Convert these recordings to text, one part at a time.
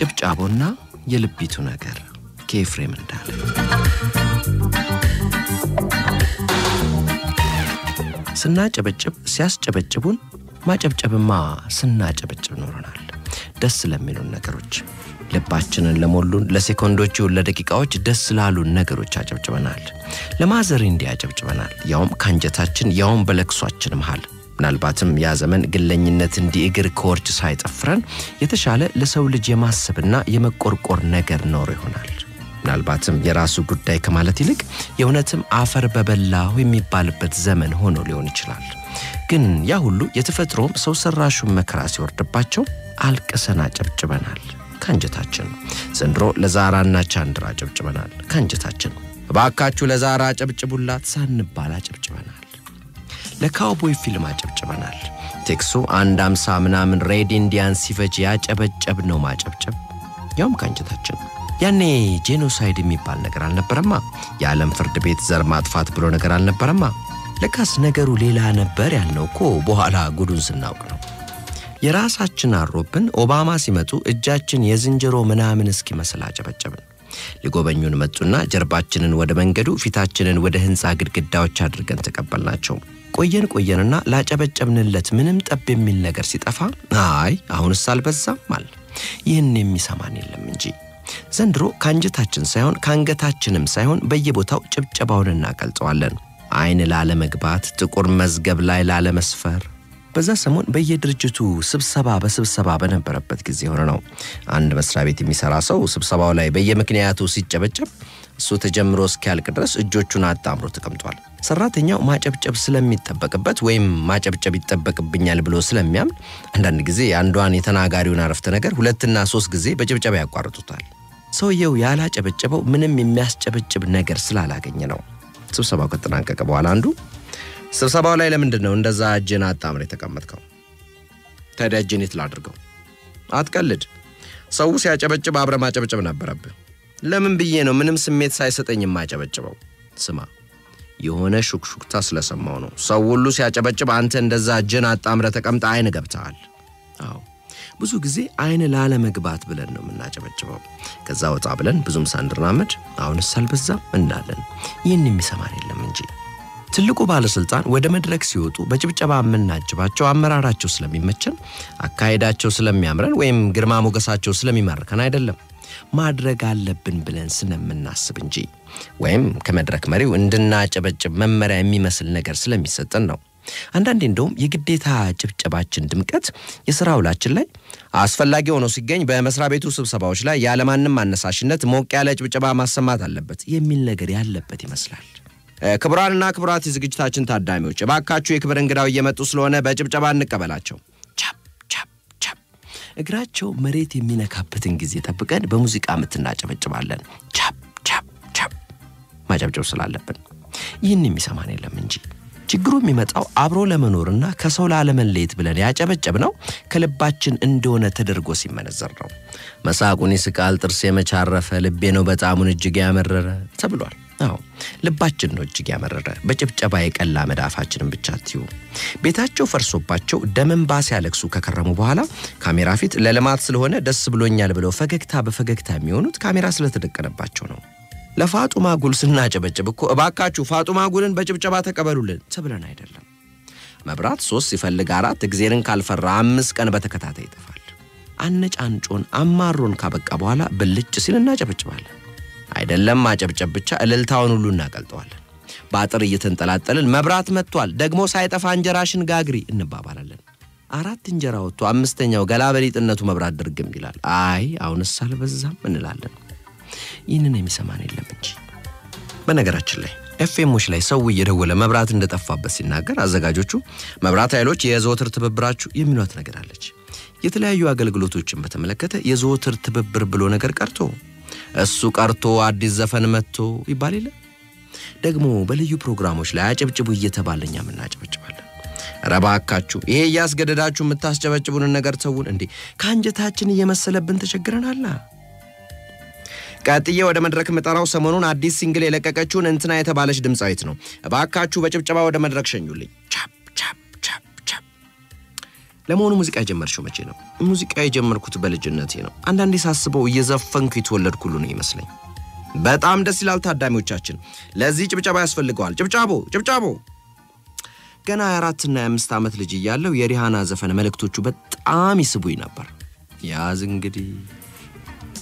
ጭብጫቦና የልቢቱ ነገር ከኤፍሬም እንዳለ ስናጨበጭብ ሲያስጨበጭቡን ማጨብጨብማ ስናጨበጭብ ኖረናል። ደስ ለሚሉን ነገሮች ልባችንን ለሞሉን ለሴኮንዶች ይሁን ለደቂቃዎች ደስ ላሉን ነገሮች አጨብጭበናል። ለማዘር እንዲህ አጨብጭበናል፣ ያውም ከአንጀታችን ያውም በለቅሷችን መሃል። ምናልባትም ያ ዘመን ግለኝነት እንዲህ እግር ከወርች ሳይጠፍረን የተሻለ ለሰው ልጅ የማሰብና የመቆርቆር ነገር ኖሮ ይሆናል። ምናልባትም የራሱ ጉዳይ ከማለት ይልቅ የእውነትም አፈር በበላሁ የሚባልበት ዘመን ሆኖ ሊሆን ይችላል። ግን ያ ሁሉ የተፈጥሮም ሰው ሰራሹን መከራ ሲወርድባቸው አልቅሰን አጨብጭበናል ከአንጀታችን። ዘንድሮ ለዛራና ቻንድራ አጨብጭበናል ከአንጀታችን። እባካችሁ ለዛራ አጨብጭቡላት ሳንባል አጨብጭበናል። ለካውቦይ ፊልም አጨብጭበናል። ቴክሱ አንድ አምሳ ምናምን Red Indian ሲፈጅ ያጨበጨብነው ማጨብጨብ ያውም ከአንጀታችን። ያኔ genocide የሚባል ነገር አልነበረማ። የዓለም ፍርድ ቤት ዘር ማጥፋት ብሎ ነገር አልነበረማ። ለካስ ነገሩ ሌላ ነበር ያልነው እኮ በኋላ ጉዱን ስናውቅ ነው። የራሳችን አሮብን ኦባማ ሲመጡ እጃችን የዝንጀሮ ምናምን እስኪመስል አጨበጨብን። ሊጎበኙን መጡና ጀርባችንን ወደ መንገዱ ፊታችንን ወደ ሕንፃ ግድግዳዎች አድርገን ተቀበልናቸው። ቆየን ቆየንና ላጨበጨብንለት ምንም ጠብ የሚል ነገር ሲጠፋ አይ አሁንስ አልበዛም አል ይህን የሚሰማን የለም እንጂ ዘንድሮ ከአንጀታችን ሳይሆን ከአንገታችንም ሳይሆን በየቦታው ጭብጨባውን እናቀልጸዋለን። አይን ላለመግባት፣ ጥቁር መዝገብ ላይ ላለመስፈር። በዛ ሰሞን በየድርጅቱ ስብሰባ በስብሰባ በነበረበት ጊዜ ሆነ ነው። አንድ መስሪያ ቤት የሚሰራ ሰው ስብሰባው ላይ በየምክንያቱ ሲጨበጨብ እሱ ተጀምሮ እስኪያልቅ ድረስ እጆቹን አጣምሮ ተቀምጧል። ሰራተኛው ማጨብጨብ ስለሚጠበቅበት ወይም ማጨብጨብ ይጠበቅብኛል ብሎ ስለሚያምን አንዳንድ ጊዜ አንዷን የተናጋሪውን አረፍተ ነገር ሁለትና ሶስት ጊዜ በጭብጨባ ያቋርጡታል። ሰውየው ያላጨበጨበው ምንም የሚያስጨበጭብ ነገር ስላላገኘ ነው። ስብሰባው ከተጠናቀቀ በኋላ አንዱ ስብሰባው ላይ ለምንድን ነው እንደዛ እጅን አጣምር የተቀመጥከው? ታዲያ እጅን የት ላድርገው? አትቀልድ። ሰው ሲያጨበጭብ አብረ ማጨብጨብ ነበረብህ። ለምን ብዬ ነው ምንም ስሜት ሳይሰጠኝ የማጨበጭበው? ስማ፣ የሆነ ሹክሹክታ ስለሰማው ነው። ሰው ሁሉ ሲያጨበጭብ አንተ እንደዛ እጅን አጣምረ ተቀምጠ አይን ገብተሃል። አዎ ብዙ ጊዜ አይን ላለመግባት ብለን ነው የምናጨበጭበው። ከዛ ወጣ ብለን ብዙም ሳንራመድ አሁንስ አልበዛም እንላለን። ይህን የሚሰማን የለም እንጂ ትልቁ ባለስልጣን ወደ መድረክ ሲወጡ በጭብጨባ የምናጅባቸው አመራራቸው ስለሚመቸን፣ አካሄዳቸው ስለሚያምረን ወይም ግርማ ሞገሳቸው ስለሚማርከን አይደለም ማድረግ አለብን ብለን ስለምናስብ እንጂ ወይም ከመድረክ መሪው እንድናጨበጭብ መመሪያ የሚመስል ነገር ስለሚሰጠን ነው። አንዳንዴ እንደውም የግዴታ ጭብጨባችን ድምቀት የሥራ ውላችን ላይ አስፈላጊ ሆኖ ሲገኝ በመስሪያ ቤቱ ስብሰባዎች ላይ ያለማንም አነሳሽነት ሞቅ ያለ ጭብጨባ ማሰማት አለበት የሚል ነገር ያለበት ይመስላል። ክቡራንና ክቡራት የዝግጅታችን ታዳሚዎች እባካችሁ የክብር እንግዳው እየመጡ ስለሆነ በጭብጨባ እንቀበላቸው። እግራቸው መሬት የሚነካበትን ጊዜ ጠብቀን በሙዚቃ ምት እናጨበጭባለን። ቻፕ ቻፕ ቻፕ ማጨብጨብ ስላለብን ይህን የሚሰማን የለም እንጂ ችግሩ የሚመጣው አብሮ ለመኖርና ከሰው ላለመለየት ብለን ያጨበጨብነው ከልባችን እንደሆነ ተደርጎ ሲመነዘር ነው። መሳቁን ይስቃል ጥርስ መች አረፈ ልቤ ነው በጣሙን እጅግ ያመረረ ተብሏል። ልባችን ነው እጅግ ያመረረ። በጭብጨባ የቀላ መዳፋችንን ብቻ ትዩ። ቤታቸው ፈርሶባቸው ደመንባ ሲያለቅሱ ከከረሙ በኋላ ካሜራ ፊት ለልማት ስለሆነ ደስ ብሎኛል ብለው ፈገግታ በፈገግታ የሚሆኑት ካሜራ ስለተደቀነባቸው ነው። ለፋጡማ ጉል ስናጨበጭብ እኮ እባካችሁ ፋጡማ ጉልን በጭብጨባ ተቀበሉልን ተብለን አይደለም። መብራት ሶስት ሲፈልግ አራት እግዜርን ካልፈራ አምስት ቀን በተከታታይ ይጠፋል። አነጫንጮን አማሮን ካበቃ በኋላ ብልጭ ሲል እናጨበጭባለን። አይደለም ማጨብጨብ ብቻ እልልታውን ሁሉ እናቀልጠዋለን። በአጥር እየተንጠላጠልን መብራት መጥቷል፣ ደግሞ ሳይጠፋ እንጀራሽን ጋግሪ እንባባላለን። አራት እንጀራ ወጥቶ አምስተኛው ገላ በሊጥነቱ መብራት ድርግም ይላል። አይ አሁንስ አልበዛም እንላለን። ይህንን የሚሰማን የለም እንጂ። በነገራችን ላይ ኤፍኤሞች ላይ ሰው እየደወለ መብራት እንደጠፋበት ሲናገር አዘጋጆቹ መብራት ኃይሎች የዘወትር ትብብራችሁ የሚሏት ነገር አለች። የተለያዩ አገልግሎቶችን በተመለከተ የዘወትር ትብብር ብሎ ነገር ቀርቶ እሱ ቀርቶ አዲስ ዘፈን መጥቶ ይባል የለ ደግሞ በልዩ ፕሮግራሞች ላይ አጨብጭቡ እየተባለ እኛም እናጨበጭባለን። ኧረ እባካችሁ ይሄ እያስገደዳችሁ የምታስጨበጭቡንን ነገር ተውን እንዴ! ከአንጀታችን እየመሰለብን ተቸግረናላ። ቀጥዬ ወደ መድረክ የምጠራው ሰሞኑን አዲስ single የለቀቀችውን እንትና የተባለች ድምፃዊት ነው። እባካችሁ በጭብጨባ ወደ መድረክ ሸኙልኝ። ቻፕ። ለመሆኑ ሙዚቃ የጀመርሽው መቼ ነው? ሙዚቃ የጀመርኩት በልጅነቴ ነው። አንዳንዴ ሳስበው እየዘፈንኩ የተወለድኩ ሁሉ ነው ይመስለኝ። በጣም ደስ ይላል። ታዳሚዎቻችን ለዚህ ጭብጨባ ያስፈልገዋል። ጭብጫቦ ጭብጫቦ። ገና የአራትና የአምስት ዓመት ልጅ እያለሁ የሪሃና ዘፈን መልእክቶቹ በጣም ይስቡኝ ነበር። ያዝ እንግዲህ።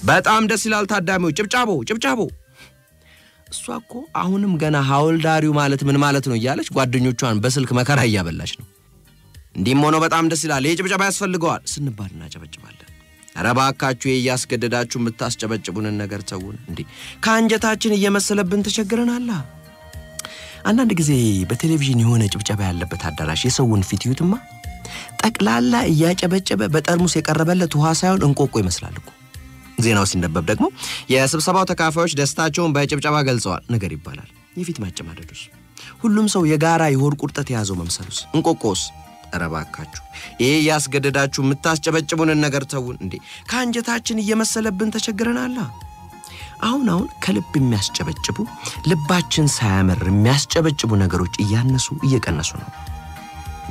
በጣም ደስ ይላል። ታዳሚዎች ጭብጫቦ ጭብጫቦ። እሷ እኮ አሁንም ገና ሐውልዳሪው ማለት ምን ማለት ነው እያለች ጓደኞቿን በስልክ መከራ እያበላች ነው። እንዲህም ሆኖ በጣም ደስ ይላል። ጭብጨባ ያስፈልገዋል ስንባል እናጨበጭባለን። ኧረ እባካችሁ እያስገደዳችሁ የምታስጨበጭቡንን ነገር ተውን። እንዴ ከአንጀታችን እየመሰለብን ተቸግረናላ። አንዳንድ ጊዜ በቴሌቪዥን የሆነ ጭብጨባ ያለበት አዳራሽ የሰውን ፊት ይዩትማ። ጠቅላላ እያጨበጨበ በጠርሙስ የቀረበለት ውሃ ሳይሆን እንቆቆ ይመስላል እኮ። ዜናው ሲነበብ ደግሞ የስብሰባው ተካፋዮች ደስታቸውን በጭብጨባ ገልጸዋል ነገር ይባላል። የፊት ማጨማደዱስ፣ ሁሉም ሰው የጋራ የሆድ ቁርጠት የያዘው መምሰሉስ፣ እንቆቆስ ኧረ እባካችሁ ይሄ እያስገደዳችሁ የምታስጨበጭቡንን ነገር ተውን። እንዴ ከአንጀታችን እየመሰለብን ተቸግረናላ። አሁን አሁን ከልብ የሚያስጨበጭቡ ልባችን ሳያመር የሚያስጨበጭቡ ነገሮች እያነሱ እየቀነሱ ነው።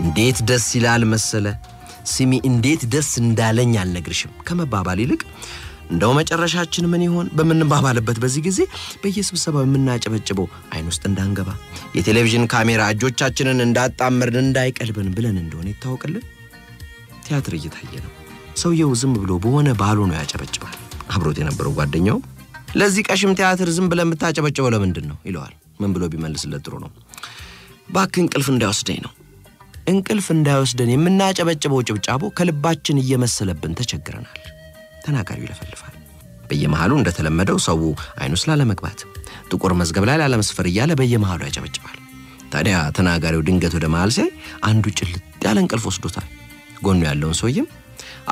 እንዴት ደስ ይላል መሰለ። ስሚ እንዴት ደስ እንዳለኝ አልነግርሽም ከመባባል ይልቅ እንደው መጨረሻችን ምን ይሆን በምንባባልበት በዚህ ጊዜ በየስብሰባው የምናጨበጭበው አይን ውስጥ እንዳንገባ የቴሌቪዥን ካሜራ እጆቻችንን እንዳጣመርን እንዳይቀልበን ብለን እንደሆነ ይታወቅልን። ቲያትር እየታየ ነው። ሰውየው ዝም ብሎ በሆነ ባሉ ነው ያጨበጭባል። አብሮት የነበረው ጓደኛው ለዚህ ቀሽም ቲያትር ዝም ብለን የምታጨበጭበው ለምንድን ነው ይለዋል። ምን ብሎ ቢመልስለት ጥሩ ነው? እባክህ እንቅልፍ እንዳይወስደኝ ነው። እንቅልፍ እንዳይወስደን የምናጨበጭበው ጭብጫቦ ከልባችን እየመሰለብን ተቸግረናል። ተናጋሪው ይለፈልፋል። በየመሃሉ እንደተለመደው ሰው አይኑ ስላለመግባት ጥቁር መዝገብ ላይ ላለመስፈር እያለ በየመሃሉ ያጨበጭባል። ታዲያ ተናጋሪው ድንገት ወደ መሃል ሲያይ አንዱ ጭልጥ ያለ እንቅልፍ ወስዶታል። ጎኑ ያለውን ሰውዬም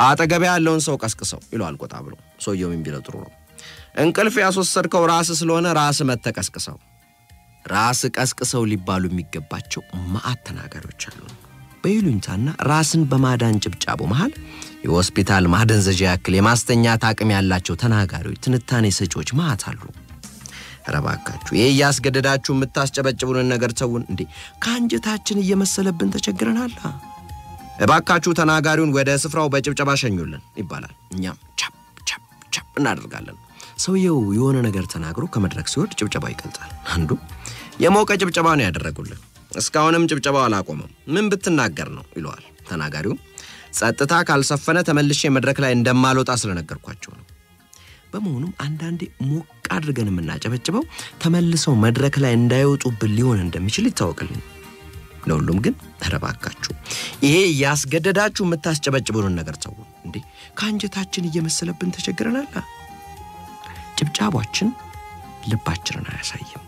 አጠገቢያ ያለውን ሰው ቀስቅሰው ይለዋል ቆጣ ብሎ። ሰውየው ቢለው ጥሩ ነው? እንቅልፍ ያስወሰድከው ራስ ስለሆነ ራስ መጥተህ ቀስቅሰው። ራስ ቀስቅሰው ሊባሉ የሚገባቸው መዓት ተናጋሪዎች አሉ። በይሉኝታና ራስን በማዳን ጭብጫቦ መሃል የሆስፒታል ማደንዘዣ ያክል የማስተኛት አቅም ያላቸው ተናጋሪዎች፣ ትንታኔ ሰጪዎች መዓት አሉ። ኧረ እባካችሁ ይህ እያስገደዳችሁ የምታስጨበጭቡንን ነገር ተውን። እንዴ ከአንጀታችን እየመሰለብን ተቸግረናል። እባካችሁ ተናጋሪውን ወደ ስፍራው በጭብጨባ ሸኙልን ይባላል። እኛም ቻፕ ቻፕ ቻፕ እናደርጋለን። ሰውየው የሆነ ነገር ተናግሮ ከመድረክ ሲወርድ ጭብጨባው ይቀልጣል። አንዱ የሞቀ ጭብጨባ ነው ያደረጉልን እስካሁንም ጭብጨባው አላቆመም። ምን ብትናገር ነው ይለዋል። ተናጋሪውም ጸጥታ ካልሰፈነ ተመልሼ መድረክ ላይ እንደማልወጣ ስለነገርኳቸው ነው። በመሆኑም አንዳንዴ ሞቅ አድርገን የምናጨበጭበው ተመልሰው መድረክ ላይ እንዳይወጡብን ሊሆን እንደሚችል ይታወቅልኝ። ለሁሉም ግን ኧረ እባካችሁ ይሄ ያስገደዳችሁ የምታስጨበጭቡንን ነገር ተው። እንዴ ከአንጀታችን እየመሰለብን ተቸግረናል። ጭብጫቧችን ልባችንን አያሳይም።